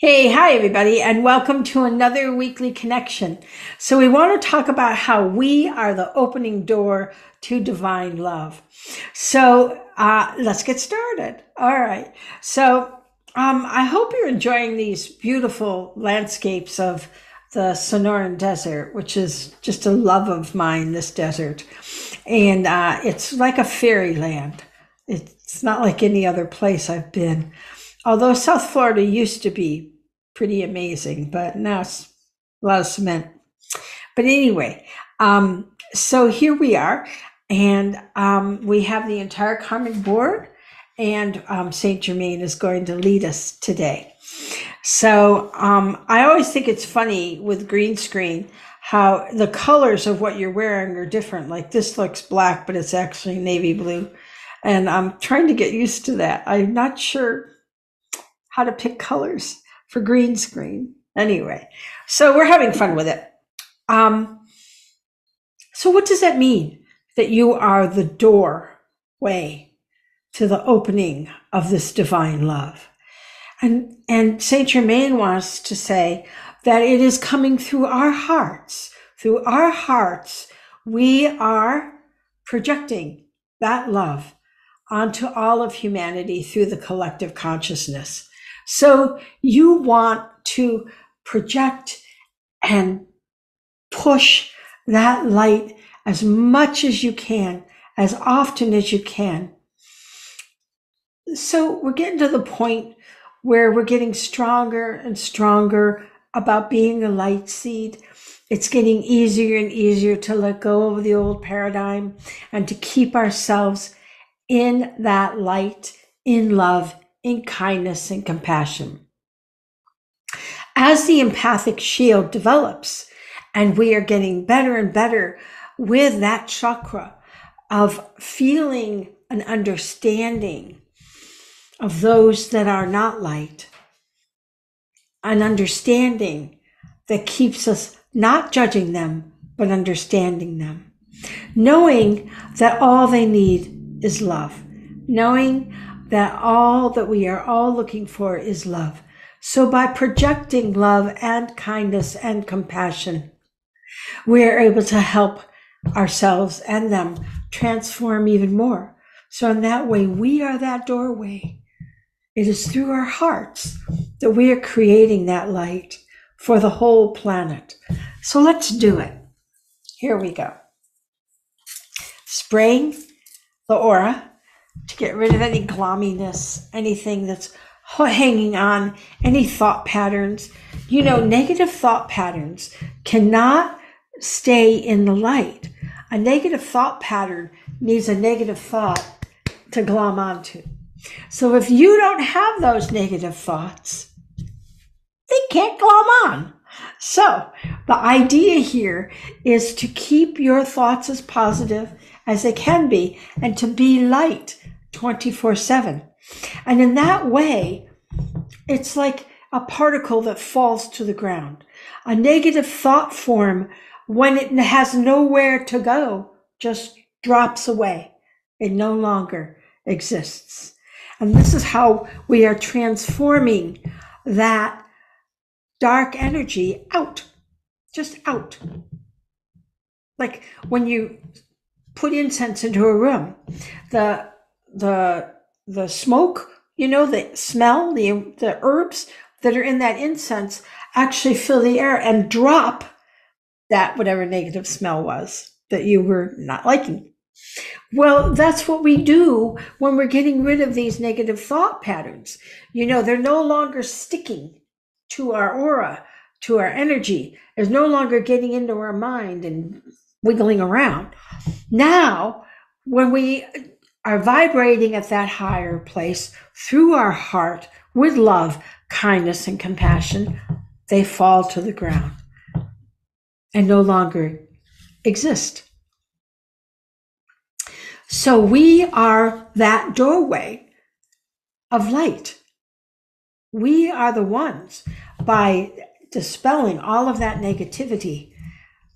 Hey, hi, everybody, and welcome to another weekly connection. So, we want to talk about how we are the opening door to divine love. So, uh, let's get started. All right. So, um, I hope you're enjoying these beautiful landscapes of the Sonoran Desert, which is just a love of mine, this desert. And uh, it's like a fairyland. It's not like any other place I've been. Although South Florida used to be pretty amazing, but now it's a lot of cement. But anyway, um, so here we are, and um, we have the entire karmic board, and um, Saint Germain is going to lead us today. So um, I always think it's funny with green screen how the colors of what you're wearing are different. Like this looks black, but it's actually navy blue. And I'm trying to get used to that. I'm not sure how to pick colors for green screen. Anyway, so we're having fun with it. Um, so what does that mean? That you are the doorway to the opening of this divine love. And, and Saint Germain wants to say that it is coming through our hearts. Through our hearts, we are projecting that love onto all of humanity through the collective consciousness. So you want to project and push that light as much as you can, as often as you can. So we're getting to the point where we're getting stronger and stronger about being a light seed. It's getting easier and easier to let go of the old paradigm and to keep ourselves in that light, in love, in kindness and compassion. As the empathic shield develops, and we are getting better and better with that chakra of feeling an understanding of those that are not light, an understanding that keeps us not judging them, but understanding them, knowing that all they need is love, knowing that all that we are all looking for is love. So by projecting love and kindness and compassion, we are able to help ourselves and them transform even more. So in that way, we are that doorway. It is through our hearts that we are creating that light for the whole planet. So let's do it. Here we go. Spraying the aura to get rid of any glomminess, anything that's hanging on, any thought patterns. You know, negative thought patterns cannot stay in the light. A negative thought pattern needs a negative thought to glom onto. So if you don't have those negative thoughts, they can't glom on. So the idea here is to keep your thoughts as positive as they can be and to be light 24 7. And in that way, it's like a particle that falls to the ground. A negative thought form, when it has nowhere to go, just drops away. It no longer exists. And this is how we are transforming that dark energy out, just out. Like when you put incense into a room, the the the smoke, you know, the smell, the the herbs that are in that incense actually fill the air and drop that whatever negative smell was that you were not liking. Well, that's what we do when we're getting rid of these negative thought patterns. You know, they're no longer sticking to our aura, to our energy. It's no longer getting into our mind and wiggling around. Now, when we are vibrating at that higher place through our heart with love, kindness, and compassion, they fall to the ground and no longer exist. So we are that doorway of light. We are the ones by dispelling all of that negativity,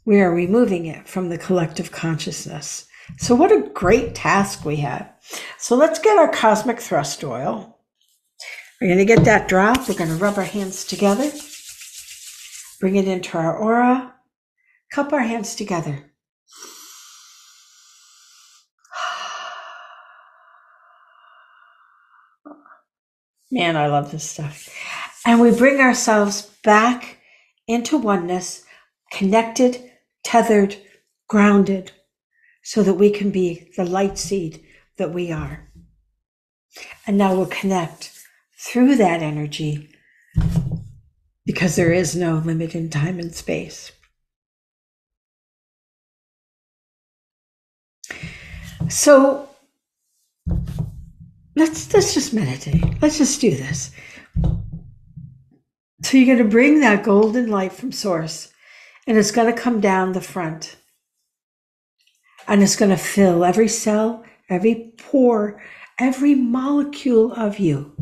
we are removing it from the collective consciousness. So, what a great task we have. So, let's get our cosmic thrust oil. We're going to get that drop. We're going to rub our hands together, bring it into our aura, cup our hands together. Man, I love this stuff. And we bring ourselves back into oneness, connected, tethered, grounded, so that we can be the light seed that we are. And now we'll connect through that energy because there is no limit in time and space. So let's let's just meditate. Let's just do this. So you're going to bring that golden light from source and it's going to come down the front. And it's going to fill every cell, every pore, every molecule of you.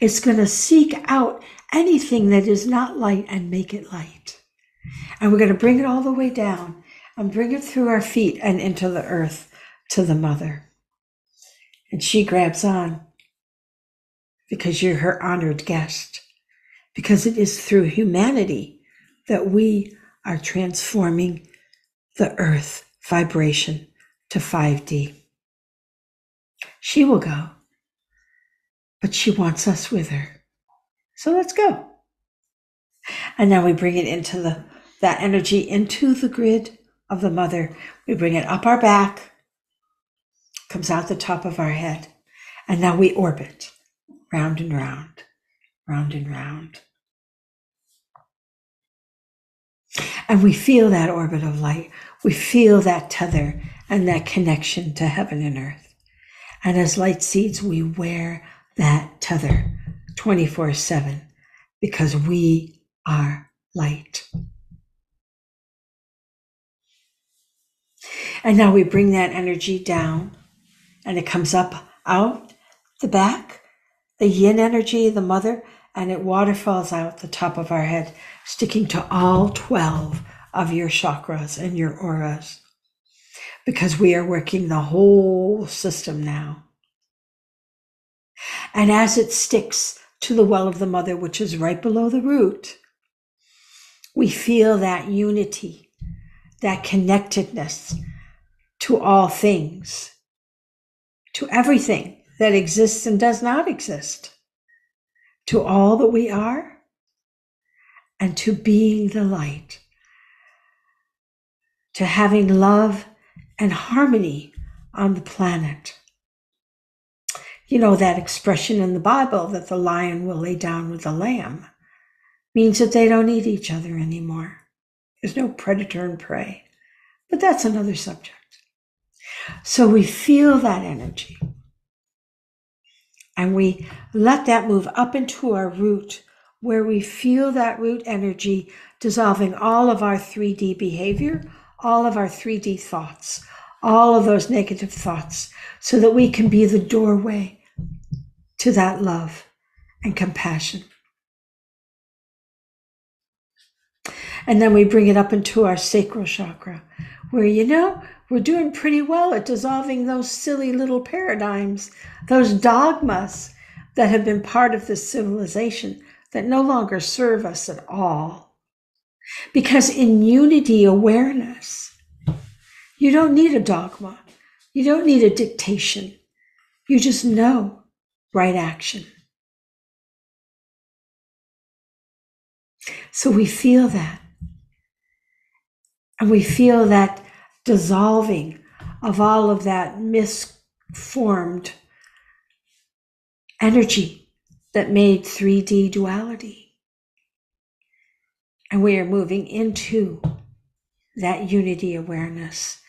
It's going to seek out anything that is not light and make it light. And we're going to bring it all the way down and bring it through our feet and into the earth to the mother. And she grabs on because you're her honored guest, because it is through humanity that we are transforming the earth vibration to 5D. She will go, but she wants us with her. So let's go. And now we bring it into the that energy into the grid of the mother. We bring it up our back, comes out the top of our head, and now we orbit round and round, round and round. And we feel that orbit of light. We feel that tether and that connection to heaven and earth. And as light seeds, we wear that tether 24 7 because we are light. And now we bring that energy down and it comes up out the back, the yin energy, the mother, and it waterfalls out the top of our head, sticking to all 12 of your chakras and your auras. Because we are working the whole system now. And as it sticks to the well of the mother, which is right below the root, we feel that unity, that connectedness to all things, to everything that exists and does not exist to all that we are and to being the light, to having love and harmony on the planet. You know, that expression in the Bible that the lion will lay down with the lamb means that they don't eat each other anymore. There's no predator and prey. But that's another subject. So we feel that energy and we let that move up into our root where we feel that root energy dissolving all of our 3D behavior, all of our 3D thoughts, all of those negative thoughts, so that we can be the doorway to that love and compassion. And then we bring it up into our sacral chakra, where, you know, we're doing pretty well at dissolving those silly little paradigms, those dogmas that have been part of this civilization that no longer serve us at all. Because in unity awareness, you don't need a dogma, you don't need a dictation, you just know right action. So we feel that. And we feel that dissolving of all of that misformed energy that made 3D duality. And we are moving into that unity awareness,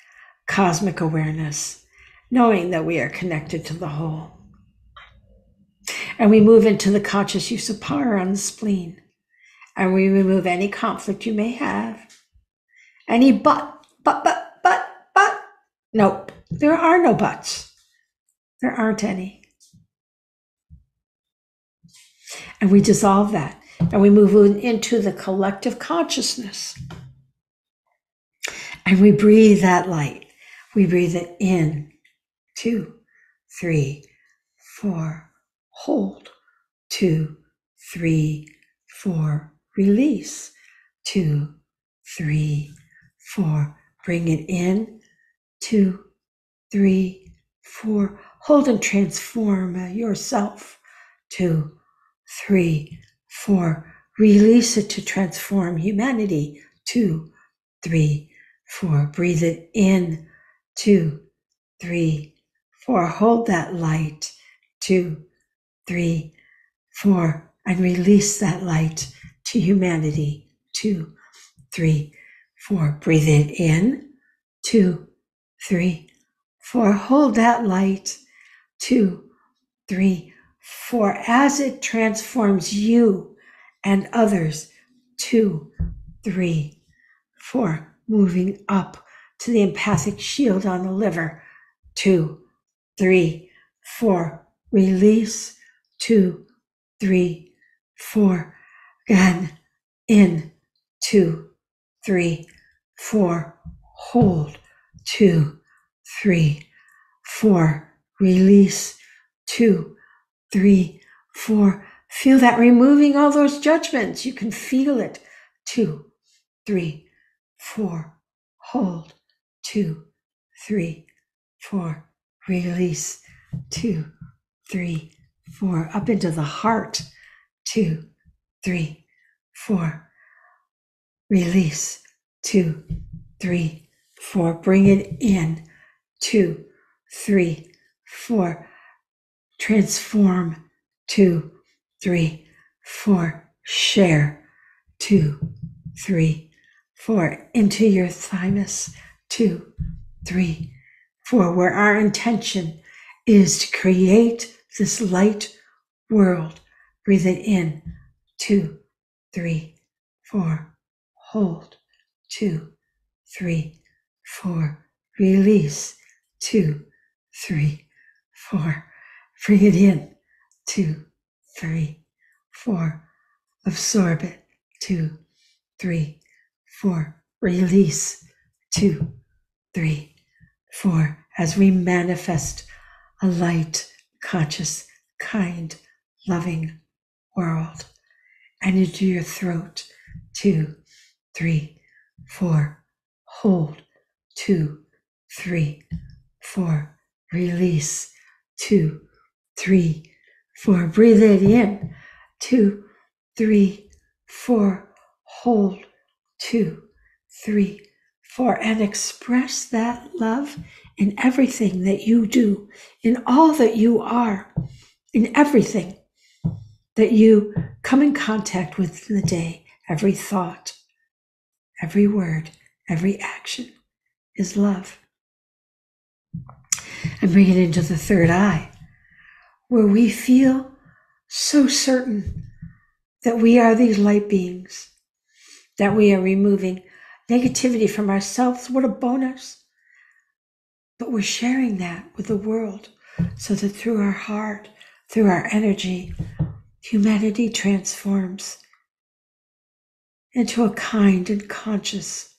cosmic awareness, knowing that we are connected to the whole. And we move into the conscious use of power on the spleen. And we remove any conflict you may have, any but, but, but, but, but. Nope, there are no buts. There aren't any. And we dissolve that and we move into the collective consciousness. And we breathe that light. We breathe it in, two, three, four, hold, two, three, four, release, two, three, four, bring it in, two, three, four, hold and transform yourself, two, three, four, release it to transform humanity, two, three, four, breathe it in, two, three, four, hold that light, two, three, four, and release that light to humanity. Two, three, four. Breathe it in. Two, three, four. Hold that light. Two, three, four. As it transforms you and others. Two, three, four. Moving up to the empathic shield on the liver. Two, three, four. Release. Two, three, four. Again, in, two, three, four. Hold, two, three, four. Release, two, three, four. Feel that removing all those judgments. You can feel it. Two, three, four. Hold, two, three, four. Release, two, three, four, up into the heart. Two, three, four. Release. Two, three, four. Bring it in. Two, three, four. Transform. Two, three, four. Share. Two, three, four. Into your thymus. Two, three, four. Where our intention is to create this light world. Breathe it in. Two, three, four. Hold. Two, three, four. Release. Two, three, four. Bring it in. Two, three, four. Absorb it. Two, three, four. Release. Two, three, four. As we manifest a light conscious, kind, loving world. And into your throat. Two, three, four. Hold. Two, three, four. Release. Two, three, four. Breathe it in. Two, three, four. Hold. Two, three, four. And express that love in everything that you do, in all that you are, in everything that you come in contact with in the day, every thought, every word, every action is love. And bring it into the third eye, where we feel so certain that we are these light beings, that we are removing negativity from ourselves. What a bonus! But we're sharing that with the world so that through our heart, through our energy, humanity transforms into a kind and conscious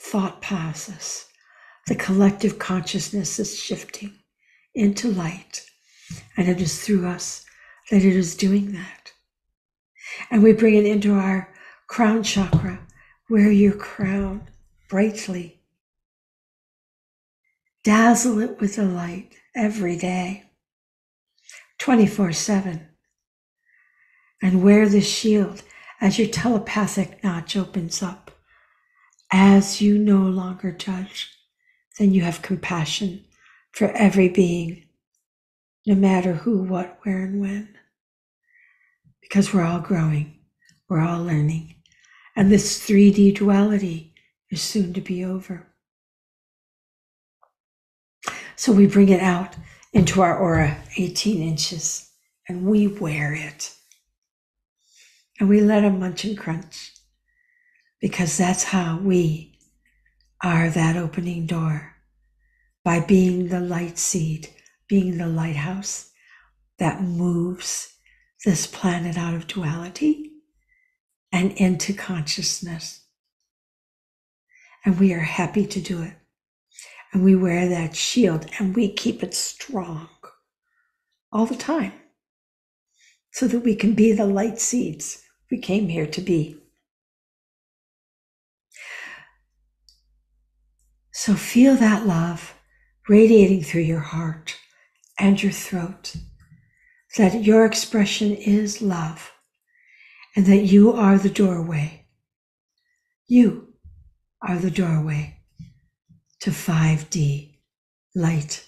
thought process. The collective consciousness is shifting into light, and it is through us that it is doing that. And we bring it into our crown chakra, wear your crown brightly Dazzle it with the light every day, 24 7. And wear the shield as your telepathic notch opens up. As you no longer judge, then you have compassion for every being, no matter who, what, where, and when. Because we're all growing, we're all learning, and this 3D duality is soon to be over. So we bring it out into our aura 18 inches and we wear it. And we let them munch and crunch because that's how we are that opening door by being the light seed, being the lighthouse that moves this planet out of duality and into consciousness. And we are happy to do it and we wear that shield and we keep it strong all the time. so that we can be the light seeds we came here to be. So feel that love radiating through your heart and your throat, that your expression is love and that you are the doorway. You are the doorway to 5D light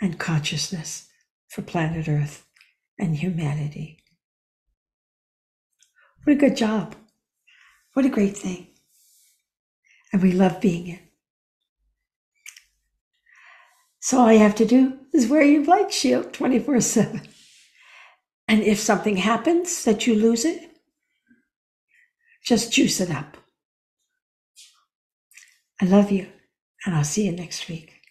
and consciousness for planet Earth and humanity. What a good job. What a great thing. And we love being it. So all you have to do is wear your light shield 24 7. And if something happens that you lose it, just juice it up. I love you, and I'll see you next week.